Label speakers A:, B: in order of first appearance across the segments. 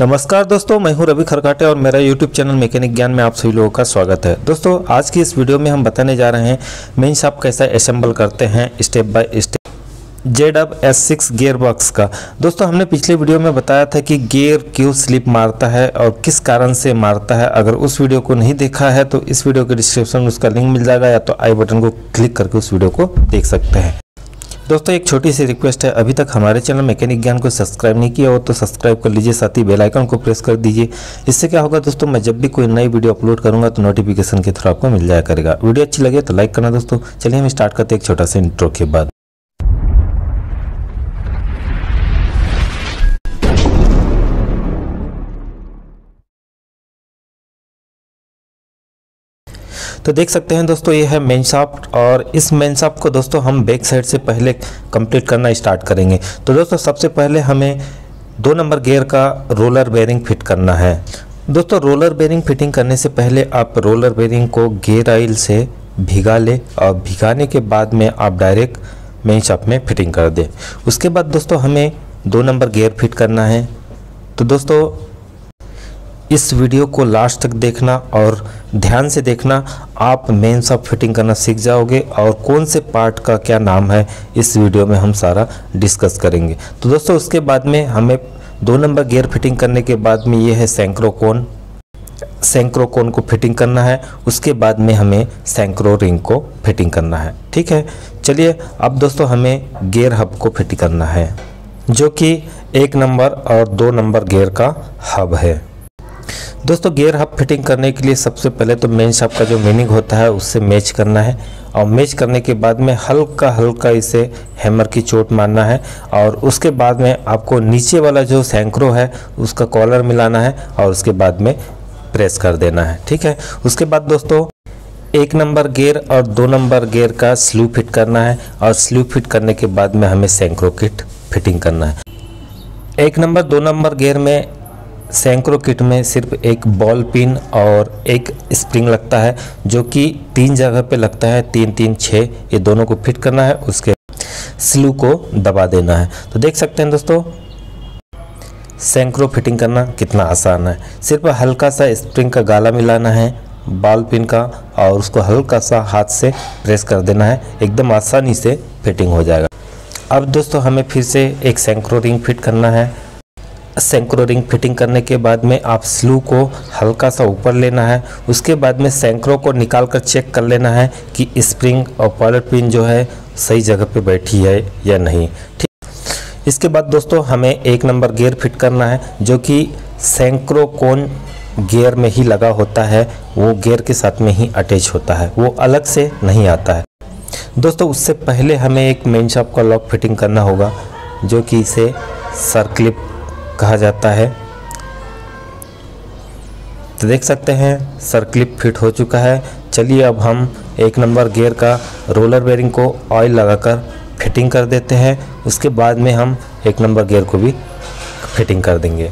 A: नमस्कार दोस्तों, मैं हूँ रवि खरकाटे और मेरा YouTube चैनल मैकेनिक ज्ञान में आप सभी लोगों का स्वागत है। दोस्तों, आज की इस वीडियो में हम बताने जा रहे हैं मेन शाप कैसा असेंबल करते हैं स्टेप बाय स्टेप जेड अब एस सिक्स गियर बॉक्स का। दोस्तों, हमने पिछले वीडियो में बताया था कि गेयर क्यों स्लिप मारता है और किस कारण से मारता है। अगर उस वीडियो को नहीं देखा है तो इस वीडियो के डिस्क्रिप्शन में उसका लिंक मिल जाएगा या तो आई बटन को क्लिक करके उस वीडियो को देख सकते हैं। दोस्तों, एक छोटी सी रिक्वेस्ट है। अभी तक हमारे चैनल मैकेनिक ज्ञान को सब्सक्राइब नहीं किया हो तो सब्सक्राइब कर लीजिए, साथ ही बेल आइकन को प्रेस कर दीजिए। इससे क्या होगा दोस्तों, मैं जब भी कोई नई वीडियो अपलोड करूँगा तो नोटिफिकेशन के थ्रू आपको मिल जाया करेगा। वीडियो अच्छी लगे तो लाइक करना दोस्तों। चलिए हम स्टार्ट करते हैं एक छोटा सा इंट्रो के बाद। तो देख सकते हैं दोस्तों, ये है मेन शाफ्ट और इस मेन शाफ्ट को दोस्तों हम बैक साइड से पहले कंप्लीट करना स्टार्ट करेंगे। तो दोस्तों, सबसे पहले हमें दो नंबर गियर का रोलर बेरिंग फिट करना है। दोस्तों रोलर बेयरिंग फिटिंग करने से पहले आप रोलर बेयरिंग को गेयर ऑयल से भिगा ले और भिगाने के बाद में आप डायरेक्ट मेन शाफ्ट में फिटिंग कर दें। उसके बाद दोस्तों, हमें दो नंबर गियर फिट करना है। तो दोस्तों इस वीडियो को लास्ट तक देखना और ध्यान से देखना, आप मेन सब फिटिंग करना सीख जाओगे और कौन से पार्ट का क्या नाम है, इस वीडियो में हम सारा डिस्कस करेंगे। तो दोस्तों, उसके बाद में हमें दो नंबर गियर फिटिंग करने के बाद में ये है सैंक्रोकोन सैंक्रोकोन को फिटिंग करना है, उसके बाद में हमें सैंक्रो रिंग को फिटिंग करना है। ठीक है? चलिए, अब दोस्तों हमें गियर हब को फिट करना है, जो कि एक नंबर और दो नंबर गियर का हब है। दोस्तों गियर हब फिटिंग करने के लिए सबसे पहले तो मेन शाफ्ट का जो मीनिंग होता है, उससे मैच करना है। और मैच करने के बाद में हल्का हल्का इसे हैमर की चोट मारना है। और उसके बाद में आपको नीचे वाला जो सैंकरो है, उसका कॉलर मिलाना है और उसके बाद में प्रेस कर देना है, ठीक है? उसके बाद दोस्तों, एक नंबर गियर और दो नंबर गियर का स्लू फिट करना है। और स्लू फिट करने के बाद में हमें सैंक्रो किट फिटिंग करना है। एक नंबर, दो नंबर गियर में सैंक्रो किट में सिर्फ़ एक बॉल पिन और एक स्प्रिंग लगता है, जो कि तीन जगह पे लगता है, तीन तीन छः ये दोनों को फिट करना है, उसके स्लू को दबा देना है। तो देख सकते हैं दोस्तों सैंक्रो फिटिंग करना कितना आसान है। सिर्फ़ हल्का सा स्प्रिंग का गाला मिलाना है, बॉल पिन का, और उसको हल्का सा हाथ से प्रेस कर देना है, एकदम आसानी से फिटिंग हो जाएगा। अब दोस्तों, हमें फिर से एक सैंक्रो रिंग फिट करना है। सैंक्रो रिंग फिटिंग करने के बाद में आप स्लू को हल्का सा ऊपर लेना है। उसके बाद में सेंक्रो को निकाल कर चेक कर लेना है कि स्प्रिंग और पॉलर पिन जो है सही जगह पे बैठी है या नहीं। ठीक। इसके बाद दोस्तों हमें एक नंबर गियर फिट करना है, जो कि सैंक्रो कोन गियर में ही लगा होता है, वो गियर के साथ में ही अटैच होता है, वो अलग से नहीं आता है। दोस्तों उससे पहले हमें एक मेन शॉप का लॉक फिटिंग करना होगा, जो कि इसे सर्क्लिप कहा जाता है। तो देख सकते हैं सर्क्लिप फिट हो चुका है। चलिए अब हम एक नंबर गियर का रोलर बेरिंग को ऑयल लगाकर फिटिंग कर देते हैं। उसके बाद में हम एक नंबर गियर को भी फिटिंग कर देंगे।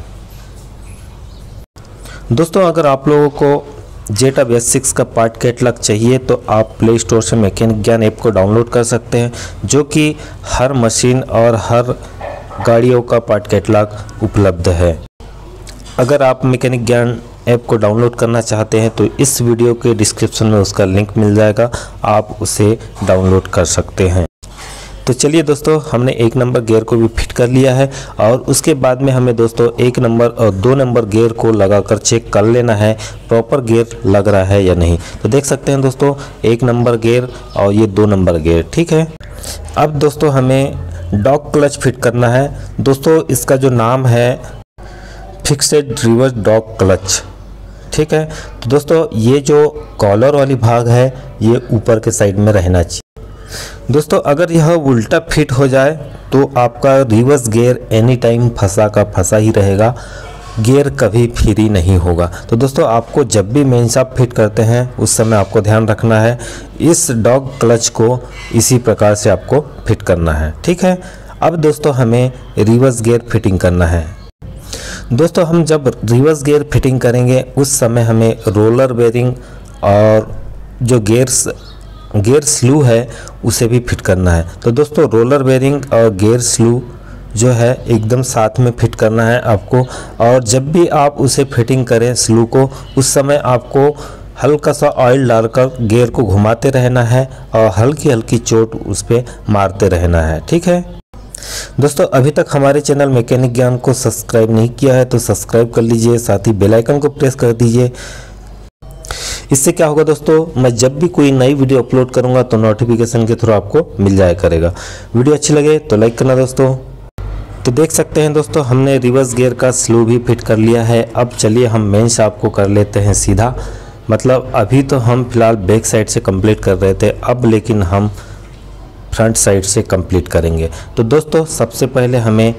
A: दोस्तों, अगर आप लोगों को जेट अब सिक्स का पार्ट कैटलॉग चाहिए तो आप प्ले स्टोर से मैकेनिक ज्ञान ऐप को डाउनलोड कर सकते हैं, जो कि हर मशीन और हर गाड़ियों का पार्ट कैटलॉग उपलब्ध है। अगर आप मैकेनिक ज्ञान ऐप को डाउनलोड करना चाहते हैं तो इस वीडियो के डिस्क्रिप्शन में उसका लिंक मिल जाएगा। आप उसे डाउनलोड कर सकते हैं। तो चलिए दोस्तों, हमने एक नंबर गियर को भी फिट कर लिया है और उसके बाद में हमें दोस्तों एक नंबर और दो नंबर गियर को लगाकर चेक कर लेना है, प्रॉपर गियर लग रहा है या नहीं। तो देख सकते हैं दोस्तों, एक नंबर गियर और ये दो नंबर गियर, ठीक है? अब दोस्तों हमें डॉग क्लच फिट करना है। दोस्तों, इसका जो नाम है फिक्सेड रिवर्स डॉक क्लच ठीक है? तो दोस्तों, ये जो कॉलर वाली भाग है, ये ऊपर के साइड में रहना चाहिए। दोस्तों, अगर यह उल्टा फिट हो जाए तो आपका रिवर्स गेयर एनी टाइम फंसा का फंसा ही रहेगा। गियर कभी फ्री नहीं होगा। तो दोस्तों, आपको जब भी मेन शाफ्ट फिट करते हैं, उस समय आपको ध्यान रखना है, इस डॉग क्लच को इसी प्रकार से आपको फिट करना है। ठीक है? अब दोस्तों, हमें रिवर्स गियर फिटिंग करना है। दोस्तों, हम जब रिवर्स गियर फिटिंग करेंगे, उस समय हमें रोलर बेरिंग और जो गियर्स गियर स्लू है, उसे भी फिट करना है। तो दोस्तों रोलर बेरिंग और गियर स्लू जो है एकदम साथ में फिट करना है आपको। और जब भी आप उसे फिटिंग करें स्लू को, उस समय आपको हल्का सा ऑयल डालकर गेयर को घुमाते रहना है और हल्की हल्की चोट उस पर मारते रहना है, ठीक है? दोस्तों, अभी तक हमारे चैनल मैकेनिक ज्ञान को सब्सक्राइब नहीं किया है तो सब्सक्राइब कर लीजिए, साथ ही बेल आइकन को प्रेस कर दीजिए। इससे क्या होगा दोस्तों, मैं जब भी कोई नई वीडियो अपलोड करूँगा तो नोटिफिकेशन के थ्रू आपको मिल जाया करेगा। वीडियो अच्छी लगे तो लाइक करना दोस्तों। तो देख सकते हैं दोस्तों, हमने रिवर्स गियर का स्लो भी फिट कर लिया है। अब चलिए हम मेन शाप को कर लेते हैं सीधा। मतलब अभी तो हम फ़िलहाल बैक साइड से कंप्लीट कर रहे थे, अब लेकिन हम फ्रंट साइड से कंप्लीट करेंगे। तो दोस्तों, सबसे पहले हमें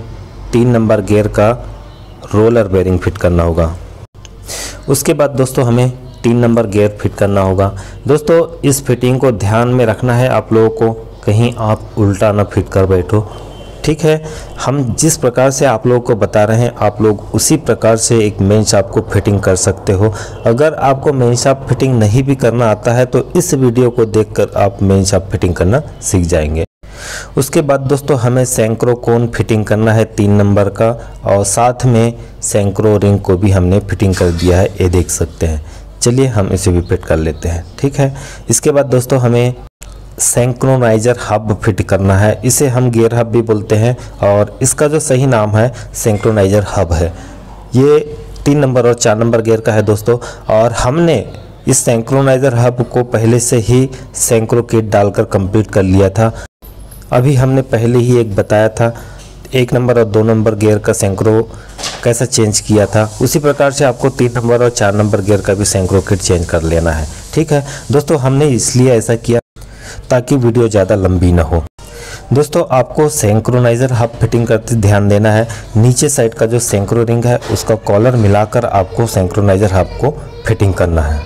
A: तीन नंबर गियर का रोलर बेरिंग फिट करना होगा। उसके बाद दोस्तों हमें तीन नंबर गियर फिट करना होगा। दोस्तों, इस फिटिंग को ध्यान में रखना है, आप लोगों को कहीं आप उल्टा ना फिट कर बैठो। ठीक है? हम जिस प्रकार से आप लोगों को बता रहे हैं, आप लोग उसी प्रकार से एक मेन शाप को फिटिंग कर सकते हो। अगर आपको मेन शाप फिटिंग नहीं भी करना आता है तो इस वीडियो को देखकर आप मेन शाप फिटिंग करना सीख जाएँगे। उसके बाद दोस्तों, हमें सैंक्रो कोन फिटिंग करना है तीन नंबर का, और साथ में सैंक्रो रिंग को भी हमने फिटिंग कर दिया है, ये देख सकते हैं। चलिए हम इसे भी फिट कर लेते हैं, ठीक है? इसके बाद दोस्तों, हमें सेंक्रोनाइजर हब फिट करना है। इसे हम गियर हब भी बोलते हैं और इसका जो सही नाम है, सेंक्रोनाइजर हब है। ये तीन नंबर और चार नंबर गियर का है दोस्तों और हमने इस सेंक्रोनाइजर हब को पहले से ही सेंक्रो किट डालकर कंप्लीट कर लिया था। अभी हमने पहले ही एक बताया था, एक नंबर और दो नंबर गियर का सेंक्रो कैसा चेंज किया था। उसी प्रकार से आपको तीन नंबर और चार नंबर गियर का भी सेंक्रो किट चेंज कर लेना है। ठीक है? दोस्तों, हमने इसलिए ऐसा किया ताकि वीडियो ज़्यादा लंबी ना हो। दोस्तों, आपको सेंक्रोनाइज़र हब फिटिंग करते ध्यान देना है। नीचे साइड का जो सेंक्रो रिंग है, उसका कॉलर मिलाकर आपको सेंक्रोनाइज़र हब को फिटिंग करना है।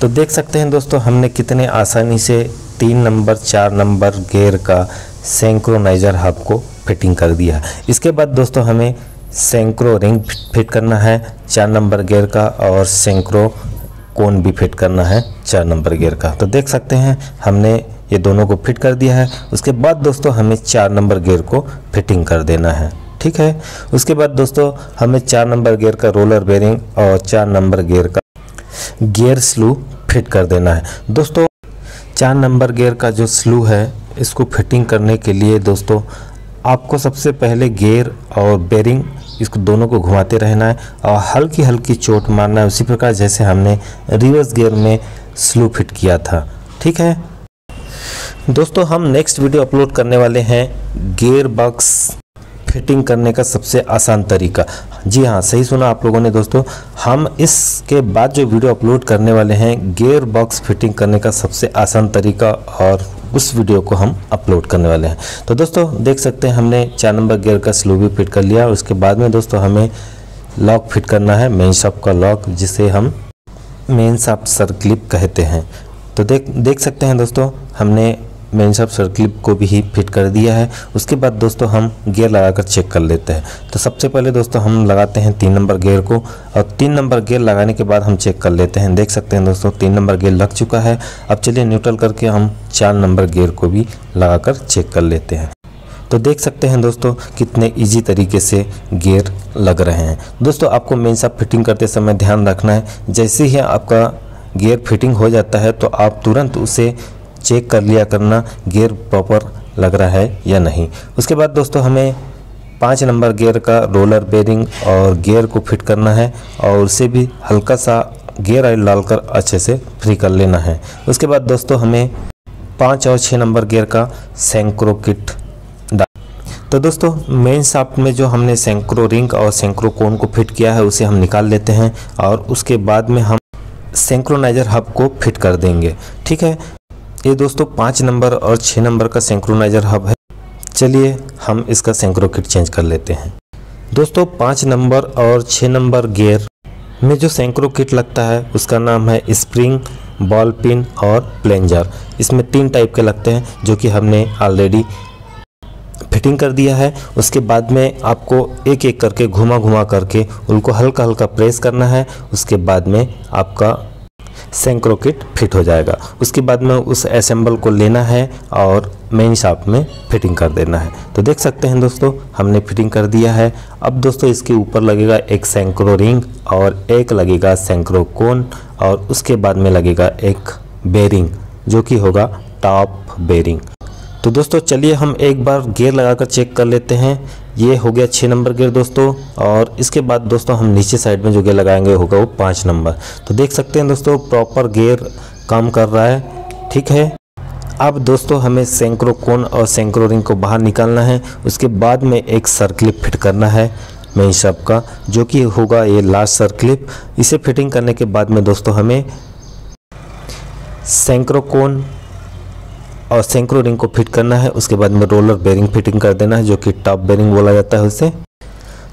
A: तो देख सकते हैं दोस्तों, हमने कितने आसानी से तीन नंबर, चार नंबर गेयर का सेंक्रोनाइज़र हब को फिटिंग कर दिया। इसके बाद दोस्तों, हमें सेंक्रो रिंग फिट करना है, चार नंबर गेयर का और सेंक्रो कोन भी फिट करना है चार नंबर गियर का। तो देख सकते हैं, हमने ये दोनों को फिट कर दिया है। उसके बाद दोस्तों, हमें चार नंबर गियर को फिटिंग कर देना है। ठीक है? उसके बाद दोस्तों, हमें चार नंबर गियर का रोलर बेरिंग और चार नंबर गियर का गियर स्लू फिट कर देना है। दोस्तों, चार नंबर गियर का जो स्लू है, इसको फिटिंग करने के लिए दोस्तों, आपको सबसे पहले गियर और बेरिंग इसको दोनों को घुमाते रहना है और हल्की हल्की चोट मारना है। उसी प्रकार जैसे हमने रिवर्स गियर में स्लो फिट किया था। ठीक है? दोस्तों, हम नेक्स्ट वीडियो अपलोड करने वाले हैं गियर बॉक्स फिटिंग करने का सबसे आसान तरीका। जी हाँ सही सुना आप लोगों ने दोस्तों। हम इसके बाद जो वीडियो अपलोड करने वाले हैं गियर बॉक्स फिटिंग करने का सबसे आसान तरीका और उस वीडियो को हम अपलोड करने वाले हैं। तो दोस्तों, देख सकते हैं, हमने चार नंबर गियर का स्लो भी फिट कर लिया और उसके बाद में दोस्तों, हमें लॉक फिट करना है, मेन शॉप का लॉक, जिसे हम मेन शॉप सर क्लिप कहते हैं। तो देख देख सकते हैं दोस्तों, हमने मेन सब सर्किल को भी फिट कर दिया है। उसके बाद दोस्तों हम गियर लगाकर चेक कर लेते हैं। तो सबसे पहले दोस्तों हम लगाते हैं तीन नंबर गियर को और तीन नंबर गियर लगाने के बाद हम चेक कर लेते हैं। देख सकते हैं दोस्तों, तीन नंबर गियर लग चुका है। अब चलिए न्यूट्रल करके हम चार नंबर गियर को भी लगाकर चेक कर लेते हैं। तो देख सकते हैं दोस्तों, कितने इजी तरीके से गियर लग रहे हैं। दोस्तों, आपको मेन सब फिटिंग करते समय ध्यान रखना है। जैसे ही आपका गियर फिटिंग हो जाता है तो आप तुरंत उसे चेक कर लिया करना गियर प्रॉपर लग रहा है या नहीं। उसके बाद दोस्तों हमें पाँच नंबर गियर का रोलर बेरिंग और गियर को फिट करना है और उसे भी हल्का सा गियर ऑयल डालकर अच्छे से फ्री कर लेना है। उसके बाद दोस्तों हमें पाँच और छः नंबर गियर का सेंक्रो किट तो दोस्तों मेन साफ्ट में जो हमने सेंक्रो रिंग और सेंक्रो कोन को फिट किया है, उसे हम निकाल लेते हैं और उसके बाद में हम सेंक्रोनाइजर हब को फिट कर देंगे। ठीक है? ये दोस्तों पाँच नंबर और छः नंबर का सेंक्रोनाइजर हब है। चलिए हम इसका सेंक्रो किट चेंज कर लेते हैं। दोस्तों पाँच नंबर और छः नंबर गियर में जो सेंक्रो किट लगता है, उसका नाम है स्प्रिंग बॉल पिन और प्लेंजर इसमें तीन टाइप के लगते हैं, जो कि हमने ऑलरेडी फिटिंग कर दिया है। उसके बाद में आपको एक एक करके घुमा घुमा करके उनको हल्का हल्का प्रेस करना है। उसके बाद में आपका सेंक्रो किट फिट हो जाएगा। उसके बाद में उस असेंबल को लेना है और मेन शाप में फिटिंग कर देना है। तो देख सकते हैं दोस्तों, हमने फिटिंग कर दिया है। अब दोस्तों, इसके ऊपर लगेगा एक सेंक्रो रिंग और एक लगेगा सेंक्रो कोन और उसके बाद में लगेगा एक बेरिंग जो कि होगा टॉप बेरिंग तो दोस्तों, चलिए हम एक बार गियर लगाकर चेक कर लेते हैं। ये हो गया छः नंबर गियर दोस्तों, और इसके बाद दोस्तों हम नीचे साइड में जो गियर लगाएँगे होगा वो पाँच नंबर। तो देख सकते हैं दोस्तों, प्रॉपर गियर काम कर रहा है, ठीक है? अब दोस्तों हमें सेंक्रो कोन और सेंक्रो रिंग को बाहर निकालना है, उसके बाद में एक सर्कलिप फिट करना है मेन शॉप का, जो कि होगा ये लास्ट सर्कलिप। इसे फिटिंग करने के बाद में दोस्तों हमें सेंक्रो कोन और सेंक्रो रिंग को फिट करना है, उसके बाद में रोलर बेरिंग फिटिंग कर देना है, जो कि टॉप बेरिंग बोला जाता है उसे।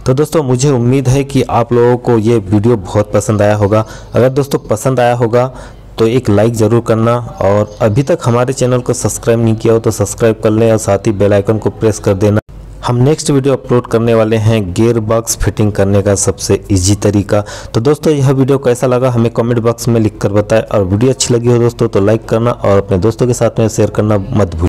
A: तो दोस्तों, मुझे उम्मीद है कि आप लोगों को ये वीडियो बहुत पसंद आया होगा। अगर दोस्तों पसंद आया होगा तो एक लाइक ज़रूर करना और अभी तक हमारे चैनल को सब्सक्राइब नहीं किया हो तो सब्सक्राइब कर लें और साथ ही बेलाइकन को प्रेस कर देना। हम नेक्स्ट वीडियो अपलोड करने वाले हैं गेयर बॉक्स फिटिंग करने का सबसे इजी तरीका। तो दोस्तों, यह वीडियो कैसा लगा हमें कमेंट बॉक्स में लिखकर बताएँ। और वीडियो अच्छी लगी हो दोस्तों तो लाइक करना और अपने दोस्तों के साथ में शेयर करना मत भूल